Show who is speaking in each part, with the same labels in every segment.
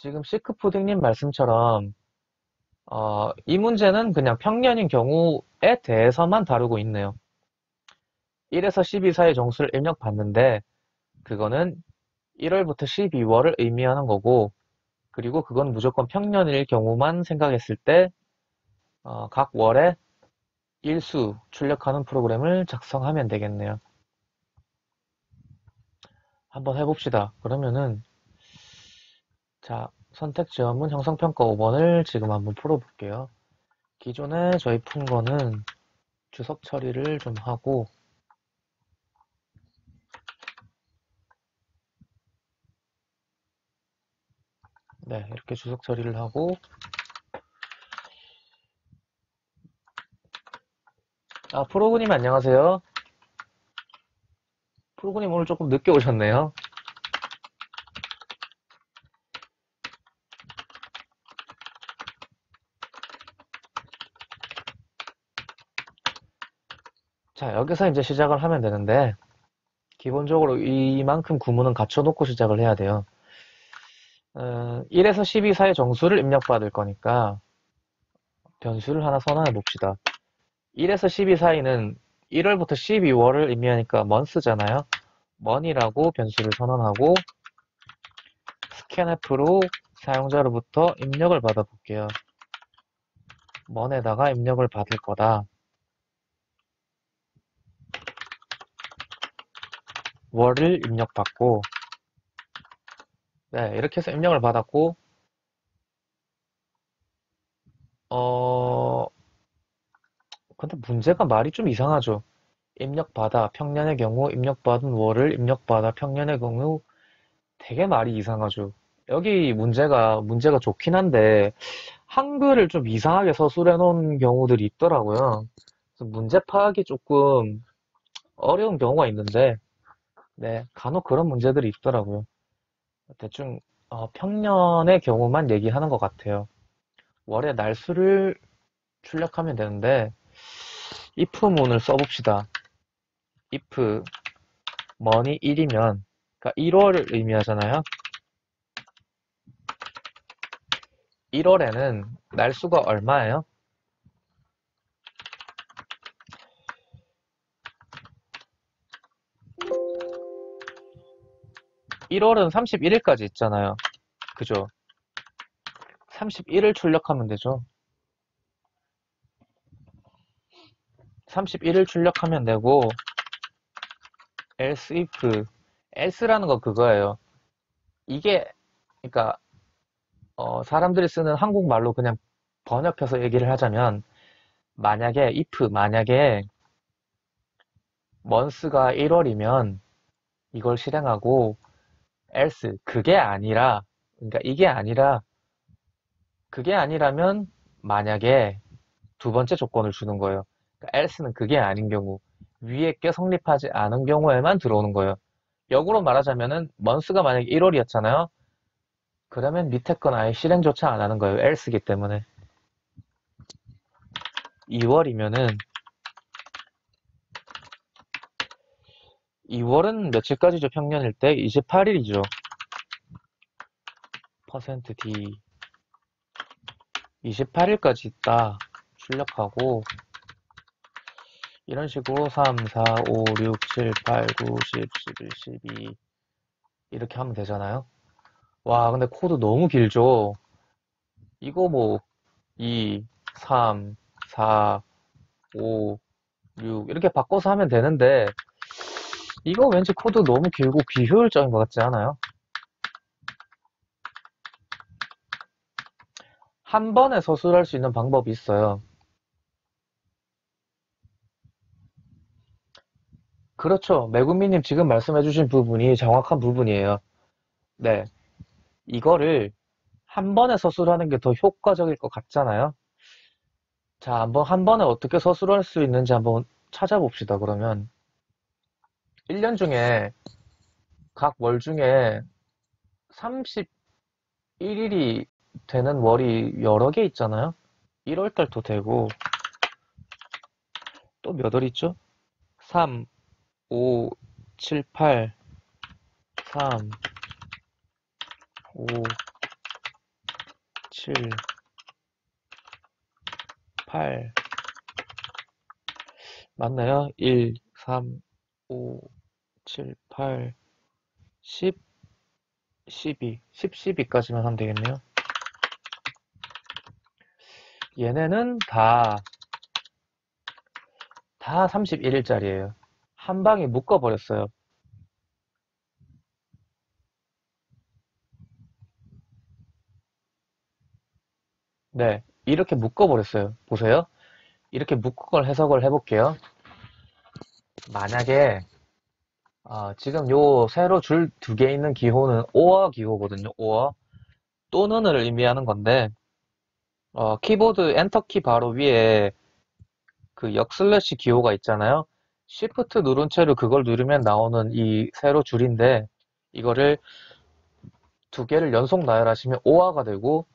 Speaker 1: 지금 시크푸딩님 말씀처럼 어, 이 문제는 그냥 평년인 경우에 대해서만 다루고 있네요. 1에서 12 사이 정수를 입력받는데 그거는 1월부터 12월을 의미하는 거고 그리고 그건 무조건 평년일 경우만 생각했을 때 어, 각 월에 일수 출력하는 프로그램을 작성하면 되겠네요. 한번 해봅시다. 그러면은 자 선택 지원문 형성평가 5번을 지금 한번 풀어볼게요. 기존에 저희 푼 거는 주석 처리를 좀 하고 네 이렇게 주석 처리를 하고 아 프로그님 안녕하세요. 프로그님 오늘 조금 늦게 오셨네요. 자, 여기서 이제 시작을 하면 되는데, 기본적으로 이만큼 구문은 갖춰놓고 시작을 해야 돼요. 어, 1에서 12 사이 정수를 입력받을 거니까, 변수를 하나 선언해 봅시다. 1에서 12 사이는 1월부터 12월을 의미하니까 month잖아요. mon이라고 변수를 선언하고, scanf로 사용자로부터 입력을 받아볼게요. mon에다가 입력을 받을 거다. 월을 입력받고 네 이렇게 해서 입력을 받았고 어 근데 문제가 말이 좀 이상하죠. 입력받아 평년의 경우 입력받은 월을 입력받아 평년의 경우 되게 말이 이상하죠. 여기 문제가 문제가 좋긴 한데 한글을 좀 이상하게 서술해 놓은 경우들이 있더라고요. 문제 파악이 조금 어려운 경우가 있는데 네, 간혹 그런 문제들이 있더라고요. 대충 어, 평년의 경우만 얘기하는 것 같아요. 월의 날수를 출력하면 되는데 if문을 써봅시다. if money 1이면 그러니까 1월을 의미하잖아요. 1월에는 날수가 얼마예요? 1월은 31일까지 있잖아요. 그죠? 31을 출력하면 되죠. 31을 출력하면 되고 else if else라는 거 그거예요. 이게 그러니까 어, 사람들이 쓰는 한국말로 그냥 번역해서 얘기를 하자면 만약에 if 만약에 month가 1월이면 이걸 실행하고 else 그게 아니라 그러니까 이게 아니라 그게 아니라면 만약에 두 번째 조건을 주는 거예요. 그러니까 else는 그게 아닌 경우 위에 게 성립하지 않은 경우에만 들어오는 거예요. 역으로 말하자면은 month가 만약에 1월이었잖아요. 그러면 밑에 건 아예 실행조차 안 하는 거예요. else기 때문에 2월이면은 2월은 며칠까지죠? 평년일 때 28일이죠. 퍼센트 %d 28일까지 있다. 출력하고 이런 식으로 3, 4, 5, 6, 7, 8, 9, 10, 11, 12 이렇게 하면 되잖아요. 와 근데 코드 너무 길죠. 이거 뭐 2, 3, 4, 5, 6 이렇게 바꿔서 하면 되는데 이거 왠지 코드 너무 길고 비효율적인 것 같지 않아요? 한 번에 서술할 수 있는 방법이 있어요. 그렇죠. 매국민님 지금 말씀해주신 부분이 정확한 부분이에요. 네. 이거를 한 번에 서술하는 게 더 효과적일 것 같잖아요. 자, 한번 한 번에 어떻게 서술할 수 있는지 한번 찾아봅시다. 그러면 1년 중에 각 월 중에 31일이 되는 월이 여러 개 있잖아요. 1월 달도 되고 또 몇 월 있죠? 3, 5, 7, 8, 3, 5, 7, 8, 맞나요? 1, 3, 5, 7, 8, 10, 12, 10, 12까지만 하면 되겠네요. 얘네는 다, 다 31일짜리예요. 한 방에 묶어버렸어요. 네, 이렇게 묶어버렸어요. 보세요. 이렇게 걸 해석을 해볼게요. 만약에 어, 지금 요 세로 줄 두 개 있는 기호는 오어 기호거든요. 오어 또는을 의미하는 건데 어, 키보드 엔터키 바로 위에 그 역슬래시 기호가 있잖아요. Shift 누른 채로 그걸 누르면 나오는 이 세로 줄인데 이거를 두 개를 연속 나열하시면 오화가 되고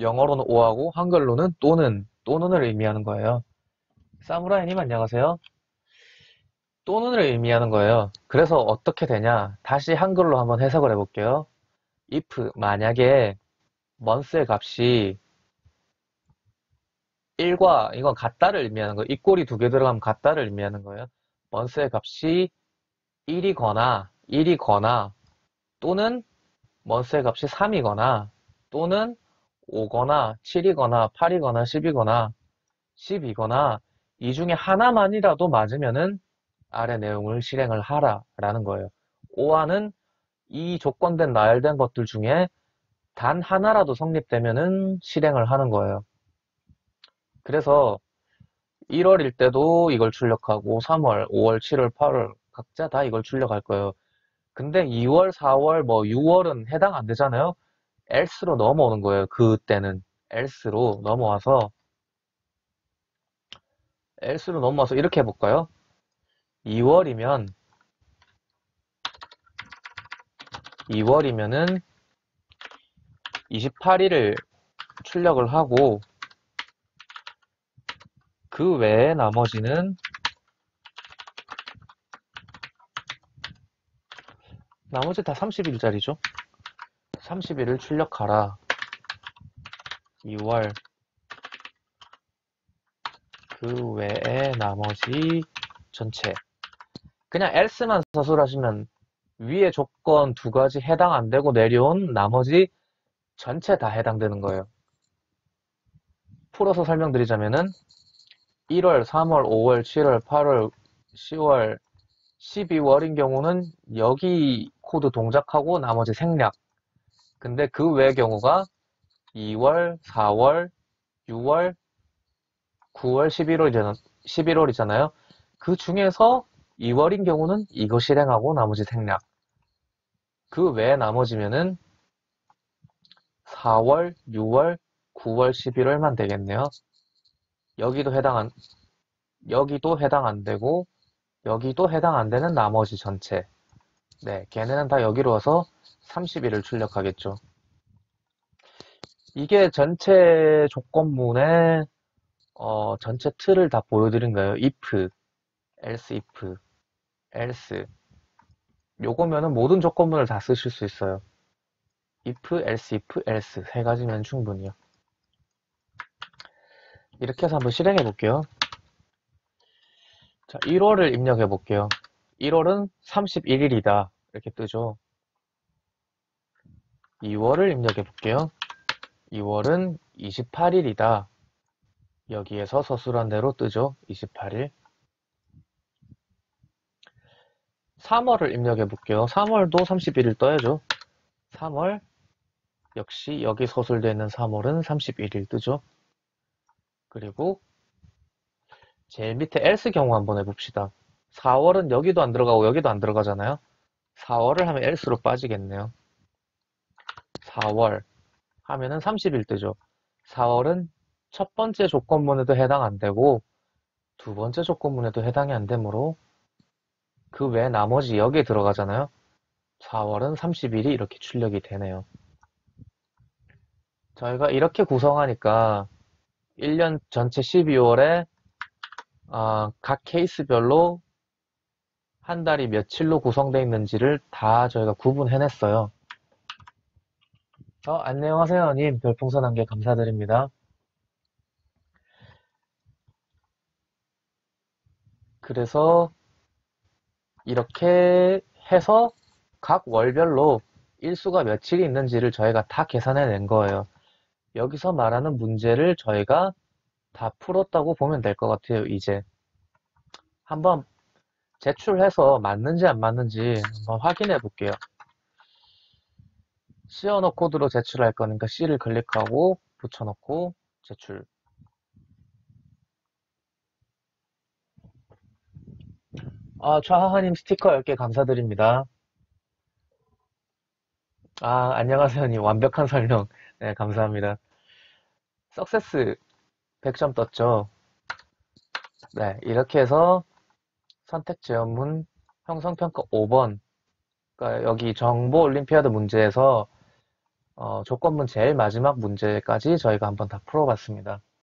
Speaker 1: 영어로는 오하고 한글로는 또는 또는을 의미하는 거예요. 사무라이님 안녕하세요. 또는을 의미하는 거예요. 그래서 어떻게 되냐? 다시 한글로 한번 해석을 해볼게요. if 만약에 month의 값이 1과 이건 같다를 의미하는 거예요. 이 꼴이 두개 들어가면 같다를 의미하는 거예요. month의 값이 1이거나 1이거나 또는 month의 값이 3이거나 또는 5거나 7이거나 8이거나 10이거나 10이거나 이 중에 하나만이라도 맞으면은 아래 내용을 실행을 하라 라는 거예요. 5화는 이 조건된 나열된 것들 중에 단 하나라도 성립되면은 실행을 하는 거예요. 그래서 1월일 때도 이걸 출력하고 3월, 5월, 7월, 8월 각자 다 이걸 출력할 거예요. 근데 2월, 4월, 뭐 6월은 해당 안 되잖아요. else로 넘어오는 거예요. 그때는 else로 넘어와서 else로 넘어와서 이렇게 해볼까요? 2월이면 2월이면은 28일을 출력을 하고 그 외에 나머지는 나머지 다 30일짜리죠. 30일을 출력하라. 2월 그 외에 나머지 전체 그냥 else만 서술하시면 위에 조건 두 가지 해당 안 되고 내려온 나머지 전체 다 해당되는 거예요. 풀어서 설명드리자면은 1월, 3월, 5월, 7월, 8월, 10월, 12월인 경우는 여기 코드 동작하고 나머지 생략 근데 그 외의 경우가 2월, 4월, 6월, 9월, 11월이잖아, 11월이잖아요. 그 중에서 2월인 경우는 이거 실행하고 나머지 생략. 그 외에 나머지면은 4월, 6월, 9월, 11월만 되겠네요. 여기도 해당 안, 여기도 해당 안 되고, 여기도 해당 안 되는 나머지 전체. 네, 걔네는 다 여기로 와서 30일을 출력하겠죠. 이게 전체 조건문의 어, 전체 틀을 다 보여드린 거예요. if, else if, else. 요거면은 모든 조건문을 다 쓰실 수 있어요. if, else if, else 세 가지면 충분히요. 이렇게 해서 한번 실행해 볼게요. 자, 1월을 입력해 볼게요. 1월은 31일이다. 이렇게 뜨죠. 2월을 입력해 볼게요. 2월은 28일이다. 여기에서 서술한 대로 뜨죠. 28일. 3월을 입력해 볼게요. 3월도 31일 떠야죠. 3월 역시 여기 서술되어 있는 3월은 31일 뜨죠. 그리고 제일 밑에 else 경우 한번 해봅시다. 4월은 여기도 안 들어가고 여기도 안 들어가잖아요. 4월을 하면 else로 빠지겠네요. 4월 하면은 30일 뜨죠. 4월은 첫 번째 조건문에도 해당 안 되고 두 번째 조건문에도 해당이 안 되므로 그 외 나머지 여기에 들어가잖아요. 4월은 30일이 이렇게 출력이 되네요. 저희가 이렇게 구성하니까 1년 전체 12월에 어, 각 케이스별로 한 달이 며칠로 구성되어 있는지를 다 저희가 구분해냈어요. 어, 안녕하세요, 님. 별풍선 한 개 감사드립니다. 그래서 이렇게 해서 각 월별로 일수가 며칠이 있는지를 저희가 다 계산해 낸 거예요. 여기서 말하는 문제를 저희가 다 풀었다고 보면 될 것 같아요, 이제. 한번 제출해서 맞는지 안 맞는지 한번 확인해 볼게요. 언어 코드로 제출할 거니까 C를 클릭하고 붙여넣고 제출. 아, 좌하하님 스티커 10개 감사드립니다. 아, 안녕하세요, 님. 완벽한 설명. 네, 감사합니다. 석세스 100점 떴죠. 네, 이렇게 해서 선택 지원문 형성평가 5번. 그러니까 여기 정보 올림피아드 문제에서 어, 조건문 제일 마지막 문제까지 저희가 한번 다 풀어봤습니다.